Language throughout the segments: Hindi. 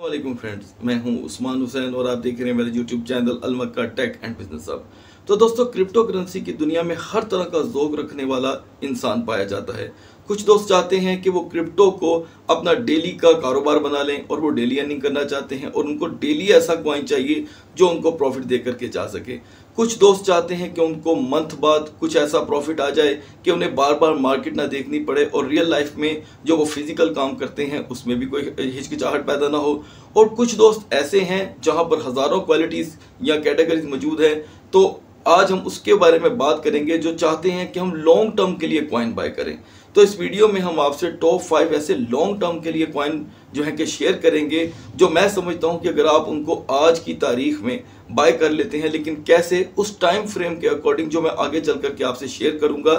वालेकुम फ्रेंड्स मैं हूँ उस्मान हुसैन और आप देख रहे हैं मेरे YouTube channel Almakka tech and business अब तो दोस्तों क्रिप्टो करेंसी की दुनिया में हर तरह का जोक रखने वाला इंसान पाया जाता है। कुछ दोस्त चाहते हैं कि वो क्रिप्टो को अपना डेली का कारोबार बना लें और वो डेली अर्निंग करना चाहते हैं और उनको डेली ऐसा क्वाइन चाहिए जो उनको प्रॉफिट दे करके जा सके। कुछ दोस्त चाहते हैं कि उनको मंथ बाद कुछ ऐसा प्रॉफिट आ जाए कि उन्हें बार बार मार्केट ना देखनी पड़े और रियल लाइफ में जो वो फ़िज़िकल काम करते हैं, उसमें भी कोई हिचकिचाहट पैदा ना हो। और कुछ दोस्त ऐसे हैं जहाँ पर हज़ारों क्वालिटीज़ या कैटेगरीज मौजूद है तो आज हम उसके बारे में बात करेंगे जो चाहते हैं कि हम लॉन्ग टर्म के लिए क्वाइन बाय करें। तो इस वीडियो में हम आपसे टॉप फाइव ऐसे लॉन्ग टर्म के लिए क्वाइन जो है कि शेयर करेंगे, जो मैं समझता हूँ कि अगर आप उनको आज की तारीख में बाय कर लेते हैं, लेकिन कैसे उस टाइम फ्रेम के अकॉर्डिंग जो मैं आगे चल करके आपसे शेयर करूँगा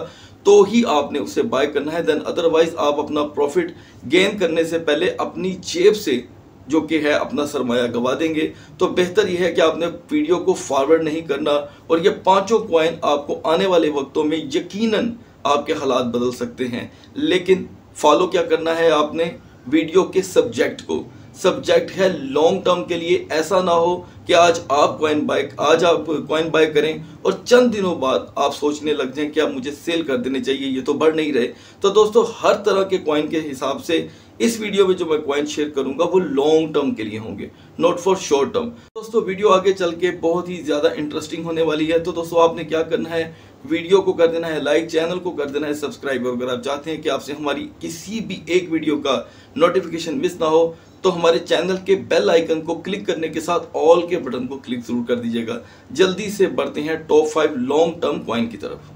तो ही आपने उसे बाय करना है। देन अदरवाइज़ आप अपना प्रॉफिट गेन करने से पहले अपनी जेब से जो कि है, अपना सरमाया गवा देंगे। तो बेहतर यह है कि आपने वीडियो को फॉरवर्ड नहीं करना और ये पाँचों क्वाइन आपको आने वाले वक्तों में यकीनन आपके हालात बदल सकते हैं। लेकिन फॉलो क्या करना है आपने? वीडियो के सब्जेक्ट को। सब्जेक्ट है लॉन्ग टर्म के लिए। ऐसा ना हो कि आज आप कॉइन बाय आज आप कॉइन बाय करें और चंद दिनों बाद आप सोचने लग जाएँ कि आप मुझे सेल कर देने चाहिए। ये तो बढ़ नहीं रहे। तो दोस्तों, हर तरह के कॉइन के हिसाब से इस वीडियो में जो मैं क्वाइन शेयर करूँगा, वो लॉन्ग टर्म के लिए होंगे नॉट फॉर शॉर्ट टर्म दोस्तों, वीडियो आगे चल के बहुत ही ज़्यादा इंटरेस्टिंग होने वाली है। तो दोस्तों, आपने क्या करना है? वीडियो को कर देना है लाइक चैनल को कर देना है सब्सक्राइब अगर आप चाहते हैं कि आपसे हमारी किसी भी एक वीडियो का नोटिफिकेशन मिस ना हो तो हमारे चैनल के बेल आइकन को क्लिक करने के साथ ऑल के बटन को क्लिक ज़रूर कर दीजिएगा। जल्दी से बढ़ते हैं top five long term coin की तरफ़।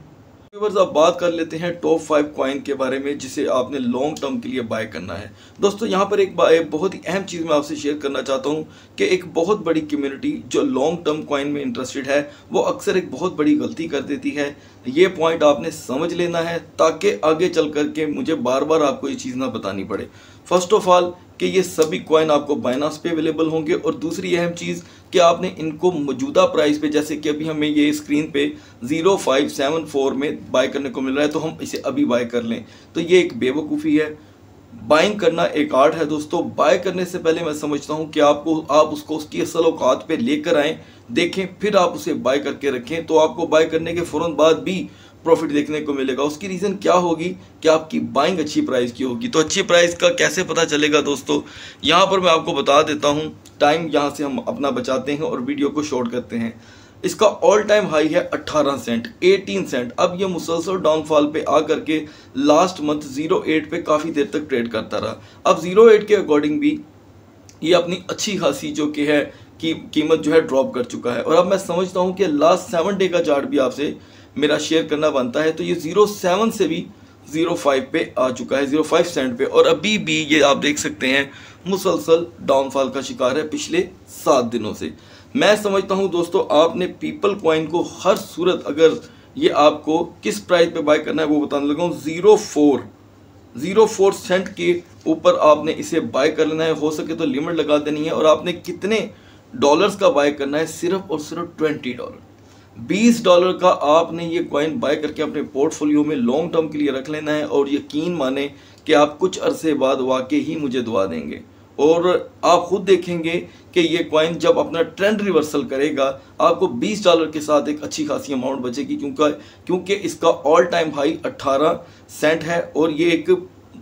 व्यूवर्स अब बात कर लेते हैं टॉप फाइव क्वाइन के बारे में जिसे आपने लॉन्ग टर्म के लिए बाय करना है। दोस्तों यहाँ पर एक, बहुत ही अहम चीज़ मैं आपसे शेयर करना चाहता हूँ कि एक बहुत बड़ी कम्युनिटी जो लॉन्ग टर्म क्वाइन में इंटरेस्टेड है वो अक्सर एक बहुत बड़ी गलती कर देती है। ये पॉइंट आपने समझ लेना है ताकि आगे चल करके मुझे बार बार आपको ये चीज़ ना बतानी पड़े। फ़र्स्ट ऑफ़ ऑल कि ये सभी कॉइन आपको बाइनास पे अवेलेबल होंगे। और दूसरी अहम चीज़, कि आपने इनको मौजूदा प्राइस पे, जैसे कि अभी हमें ये स्क्रीन पे ज़ीरो फाइव सेवन फोर में बाय करने को मिल रहा है तो हम इसे अभी बाय कर लें। तो ये एक बेवकूफ़ी है। बाइंग करना एक आर्ट है दोस्तों। बाय करने से पहले मैं समझता हूँ कि आपको, आप उसको, उसकी असल औकात पे लेकर आएँ, देखें, फिर आप उसे बाय करके रखें। तो आपको बाय करने के फ़ौरन बाद भी प्रॉफिट देखने को मिलेगा। उसकी रीज़न क्या होगी कि आपकी बाइंग अच्छी प्राइस की होगी। तो अच्छी प्राइस का कैसे पता चलेगा दोस्तों? यहाँ पर मैं आपको बता देता हूँ। टाइम यहाँ से हम अपना बचाते हैं और वीडियो को शॉर्ट करते हैं। इसका ऑल टाइम हाई है 18 सेंट 18 सेंट अब ये मुसलसल डाउनफॉल पे आ करके लास्ट मंथ 08 पे काफ़ी देर तक ट्रेड करता रहा। अब 08 के अकॉर्डिंग भी ये अपनी अच्छी खासी जो कि है की कीमत जो है ड्रॉप कर चुका है। और अब मैं समझता हूँ कि लास्ट सेवन डे का चार्ट भी आपसे मेरा शेयर करना बनता है तो ये ज़ीरो सेवन से भी ज़ीरो फाइव पे आ चुका है ज़ीरो फाइव सेंट पे। और अभी भी ये आप देख सकते हैं, मुसलसल डाउनफॉल का शिकार है पिछले सात दिनों से। मैं समझता हूँ दोस्तों, आपने पीपल कॉइन को हर सूरत अगर ये आपको किस प्राइस पे बाय करना है वो बताने लगा हूँ zero four zero four cent के ऊपर आपने इसे बाय कर लेना है। हो सके तो लिमिट लगा देनी है और आपने कितने डॉलर्स का बाय करना है, सिर्फ़ और सिर्फ़ ट्वेंटी डॉलर 20 डॉलर का आपने ये कॉइन बाय करके अपने पोर्टफोलियो में लॉन्ग टर्म के लिए रख लेना है और यकीन माने कि आप कुछ अरसे बाद वाकई ही मुझे दुआ देंगे। और आप खुद देखेंगे कि ये कॉइन जब अपना ट्रेंड रिवर्सल करेगा, आपको 20 डॉलर के साथ एक अच्छी खासी अमाउंट बचेगी, क्योंकि क्योंकि इसका ऑल टाइम हाई 18 सेंट है और ये एक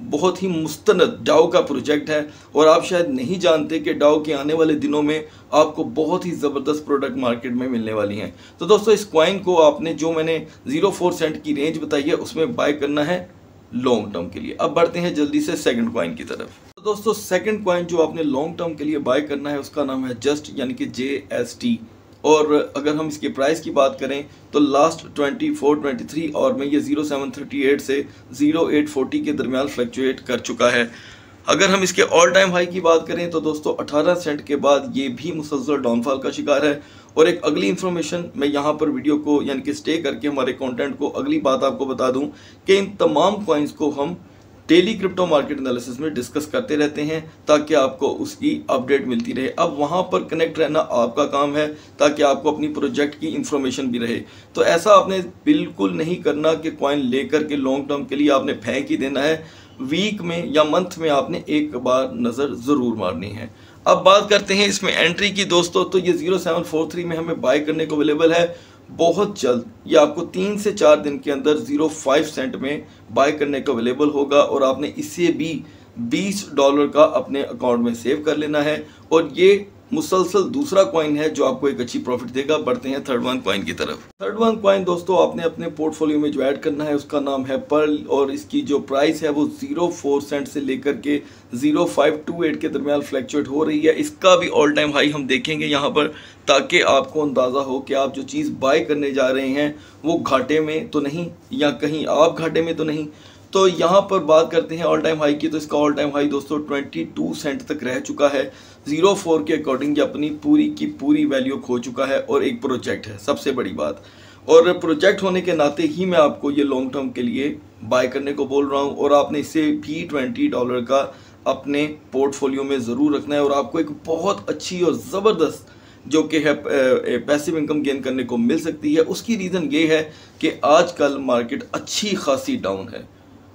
बहुत ही मुस्तंद डाओ का प्रोजेक्ट है और आप शायद नहीं जानते कि डाओ के आने वाले दिनों में आपको बहुत ही ज़बरदस्त प्रोडक्ट मार्केट में मिलने वाली हैं। तो दोस्तों, इस क्वाइन को आपने जो मैंने ज़ीरो फोर सेंट की रेंज बताई है, उसमें बाय करना है लॉन्ग टर्म के लिए। अब बढ़ते हैं जल्दी से सेकंड क्वाइन की तरफ़। तो दोस्तों सेकंड क्वाइन जो आपने लॉन्ग टर्म के लिए बाय करना है, उसका नाम है जस्ट यानी कि जे एस टी और अगर हम इसके प्राइस की बात करें तो लास्ट 24, 23 और में ये 0738 से 0840 के दरमियान फ्लक्चुएट कर चुका है। अगर हम इसके ऑल टाइम हाई की बात करें तो दोस्तों 18 सेंट के बाद ये भी मुसलसल डाउनफॉल का शिकार है। और एक अगली इन्फॉर्मेशन मैं यहाँ पर वीडियो को यानी कि स्टे करके हमारे कंटेंट को अगली बात आपको बता दूँ कि इन तमाम कॉइन्स को हम डेली क्रिप्टो मार्केट एनालिसिस में डिस्कस करते रहते हैं ताकि आपको उसकी अपडेट मिलती रहे। अब वहाँ पर कनेक्ट रहना आपका काम है, ताकि आपको अपनी प्रोजेक्ट की इंफॉर्मेशन भी रहे। तो ऐसा आपने बिल्कुल नहीं करना कि कॉइन लेकर के लॉन्ग टर्म के लिए आपने फेंक ही देना है। वीक में या मंथ में आपने एक बार नज़र ज़रूर मारनी है। अब बात करते हैं इसमें एंट्री की दोस्तों तो ये ज़ीरो सेवन फोर थ्री में हमें बाय करने को अवेलेबल है। बहुत जल्द ये आपको तीन से चार दिन के अंदर ज़ीरो फाइव सेंट में बाय करने को अवेलेबल होगा और आपने इसे भी बीस डॉलर का अपने अकाउंट में सेव कर लेना है। और ये मुसलसल दूसरा कॉइन है जो आपको एक अच्छी प्रॉफिट देगा। बढ़ते हैं थर्ड वन कॉइन की तरफ़। थर्ड वन कॉइन दोस्तों, आपने अपने पोर्टफोलियो में जो ऐड करना है, उसका नाम है पर्ल और इसकी जो प्राइस है वो ज़ीरो फोर सेंट से लेकर के ज़ीरो फाइव टू एट के दरमियान फ्लैक्चुएट हो रही है। इसका भी ऑल टाइम हाई हम देखेंगे यहाँ पर, ताकि आपको अंदाज़ा हो कि आप जो चीज़ बाय करने जा रहे हैं, वो घाटे में तो नहीं, या कहीं आप घाटे में तो नहीं तो यहाँ पर बात करते हैं ऑल टाइम हाई की तो इसका ऑल टाइम हाई दोस्तों 22 सेंट तक रह चुका है। ज़ीरो फोर के अकॉर्डिंग ये अपनी पूरी की पूरी वैल्यू खो चुका है और एक प्रोजेक्ट है, सबसे बड़ी बात। और प्रोजेक्ट होने के नाते ही मैं आपको ये लॉन्ग टर्म के लिए बाय करने को बोल रहा हूँ और आपने इसे भी ट्वेंटी डॉलर का अपने पोर्टफोलियो में ज़रूर रखना है और आपको एक बहुत अच्छी और ज़बरदस्त जो कि है पैसिव इनकम गेन करने को मिल सकती है। उसकी रीज़न ये है कि आजकल मार्केट अच्छी खासी डाउन है।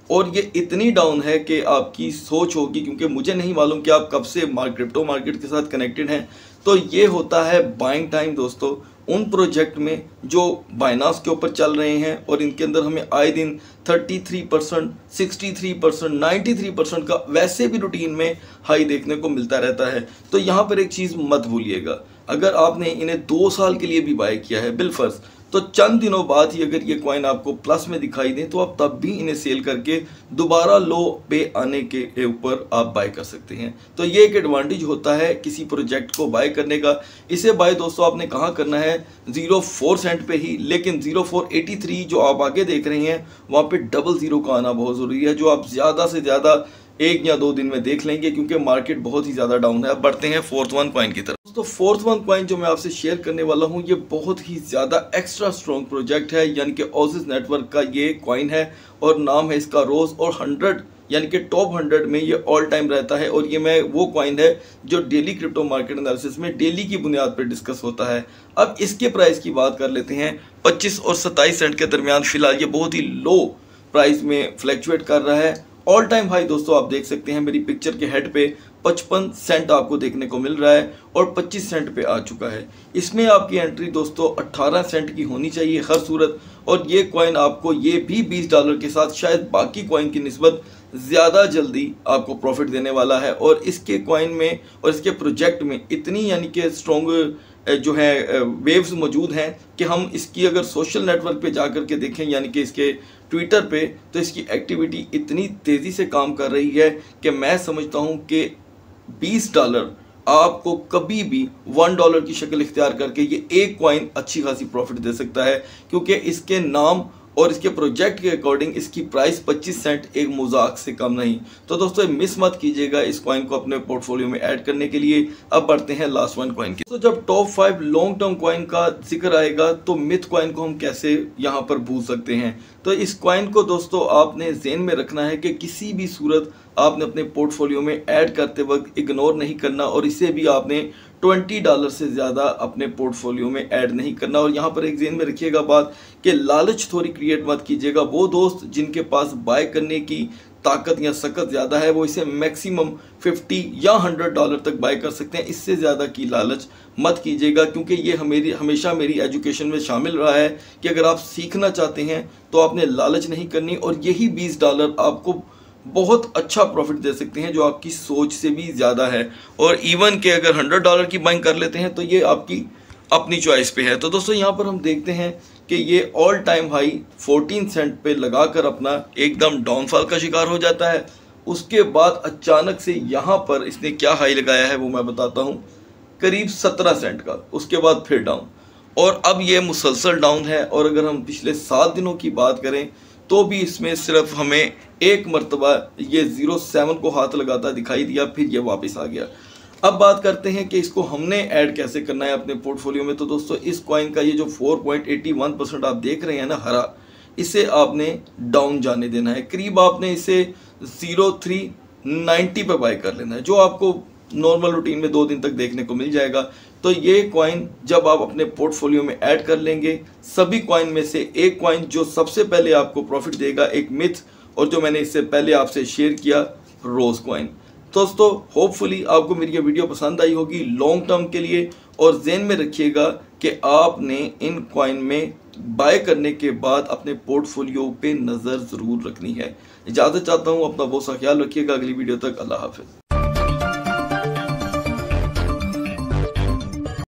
और ये इतनी डाउन है कि आपकी सोच होगी, क्योंकि मुझे नहीं मालूम कि आप कब से क्रिप्टो मार्केट के साथ कनेक्टेड हैं। तो ये होता है बाइंग टाइम दोस्तों, उन प्रोजेक्ट में जो बाइनास के ऊपर चल रहे हैं और इनके अंदर हमें आए दिन 33 percent sixty percent ninety percent का वैसे भी रूटीन में हाई देखने को मिलता रहता है। तो यहाँ पर एक चीज़ मत भूलिएगा, अगर आपने इन्हें दो साल के लिए भी बाय किया है बिलफर्स तो चंद दिनों बाद ही अगर ये कॉइन आपको प्लस में दिखाई दें तो आप तब भी इन्हें सेल करके दोबारा लो पे आने के ऊपर आप बाय कर सकते हैं। तो ये एक एडवांटेज होता है किसी प्रोजेक्ट को बाय करने का। इसे बाय दोस्तों आपने कहाँ करना है? ज़ीरो फोर सेंट पे ही। लेकिन ज़ीरो फोर एटी थ्री जो आप आगे देख रहे हैं, वहाँ पे डबल ज़ीरो का आना बहुत ज़रूरी है, जो आप ज़्यादा से ज़्यादा एक या दो दिन में देख लेंगे, क्योंकि मार्केट बहुत ही ज़्यादा डाउन है। अब बढ़ते हैं फोर्थ वन पॉइंट की तरफ़। दोस्तों फोर्थ वन पॉइंट जो मैं आपसे शेयर करने वाला हूँ, ये बहुत ही ज़्यादा एक्स्ट्रा स्ट्रॉन्ग प्रोजेक्ट है, यानी कि ओसिस नेटवर्क का ये कॉइन है और नाम है इसका रोज और हंड्रेड यानी कि टॉप हंड्रेड में ये ऑल टाइम रहता है और ये मैं वो कॉइन है जो डेली क्रिप्टो मार्केट एनालिसिस में डेली की बुनियाद पर डिस्कस होता है। अब इसके प्राइस की बात कर लेते हैं। 25 और 27 सेंट के दरमियान फ़िलहाल ये बहुत ही लो प्राइस में फ्लैक्चुएट कर रहा है। ऑल टाइम हाई दोस्तों, आप देख सकते हैं मेरी पिक्चर के हेड पे 55 सेंट आपको देखने को मिल रहा है और 25 सेंट पे आ चुका है। इसमें आपकी एंट्री दोस्तों 18 सेंट की होनी चाहिए हर सूरत और ये कॉइन आपको ये भी 20 डॉलर के साथ शायद बाकी कॉइन की नस्बत ज़्यादा जल्दी आपको प्रॉफिट देने वाला है। और इसके कॉइन में और इसके प्रोजेक्ट में इतनी यानी कि स्ट्रॉन्ग जो है वेव्स मौजूद हैं कि हम इसकी अगर सोशल नेटवर्क पे जा कर के देखें, यानी कि इसके ट्विटर पे तो इसकी एक्टिविटी इतनी तेज़ी से काम कर रही है कि मैं समझता हूँ कि 20 डॉलर आपको कभी भी वन डॉलर की शक्ल इख्तियार करके ये एक कॉइन अच्छी खासी प्रॉफिट दे सकता है, क्योंकि इसके नाम और इसके प्रोजेक्ट के अकॉर्डिंग इसकी प्राइस 25 सेंट एक मज़ाक से कम नहीं। तो दोस्तों मिस मत कीजिएगा इस कॉइन को अपने पोर्टफोलियो में ऐड करने के लिए। अब बढ़ते हैं लास्ट वन कॉइन की। तो जब top five long term coin का ज़िक्र आएगा तो मिथ कॉइन को हम कैसे यहाँ पर भूल सकते हैं? तो इस कॉइन को दोस्तों, आपने जेन में रखना है कि किसी भी सूरत आपने अपने पोर्टफोलियो में ऐड करते वक्त इग्नोर नहीं करना और इसे भी आपने ट्वेंटी डॉलर से ज़्यादा अपने पोर्टफोलियो में ऐड नहीं करना। और यहाँ पर एक जेन में रखिएगा बात कि लालच थोड़ी क्रिएट मत कीजिएगा। वो दोस्त जिनके पास बाय करने की ताकत या सकत ज़्यादा है, वो इसे मैक्सिमम 50 या 100 डॉलर तक बाय कर सकते हैं। इससे ज़्यादा की लालच मत कीजिएगा, क्योंकि ये हमेरी, हमेशा मेरी एजुकेशन में शामिल रहा है कि अगर आप सीखना चाहते हैं तो आपने लालच नहीं करनी और यही 20 डॉलर आपको बहुत अच्छा प्रॉफिट दे सकते हैं, जो आपकी सोच से भी ज़्यादा है। और इवन के अगर हंड्रेड डॉलर की बाइंग कर लेते हैं तो ये आपकी अपनी चॉइस पे है। तो दोस्तों, यहाँ पर हम देखते हैं कि ये ऑल टाइम हाई 14 सेंट पे लगाकर अपना एकदम डाउनफॉल का शिकार हो जाता है। उसके बाद अचानक से यहाँ पर इसने क्या हाई लगाया है, वो मैं बताता हूँ। करीब 17 सेंट का, उसके बाद फिर डाउन और अब ये मुसलसल डाउन है, और अगर हम पिछले सात दिनों की बात करें तो भी इसमें सिर्फ़ हमें एक मरतबा ये ज़ीरो सेवन को हाथ लगाता दिखाई दिया, फिर ये वापस आ गया। अब बात करते हैं कि इसको हमने ऐड कैसे करना है अपने पोर्टफोलियो में। तो दोस्तों, इस कॉइन का ये जो 4.81 परसेंट आप देख रहे हैं ना, हरा, इसे आपने डाउन जाने देना है। करीब आपने इसे ज़ीरो थ्री नाइन्टी पर बाय कर लेना है, जो आपको नॉर्मल रूटीन में दो दिन तक देखने को मिल जाएगा। तो ये कॉइन जब आप अपने पोर्टफोलियो में ऐड कर लेंगे, सभी कॉइन में से एक कॉइन जो सबसे पहले आपको प्रॉफिट देगा, एक मिथ और जो मैंने इससे पहले आपसे शेयर किया रोज़ कॉइन दोस्तों होपफुली आपको मेरी ये वीडियो पसंद आई होगी लॉन्ग टर्म के लिए और जेन में रखिएगा कि आपने इन कॉइन में बाय करने के बाद अपने पोर्टफोलियो पे नज़र ज़रूर रखनी है। इजाज़त चाहता हूँ, अपना बहुत सा ख्याल रखिएगा। अगली वीडियो तक अल्लाह हाफिज़।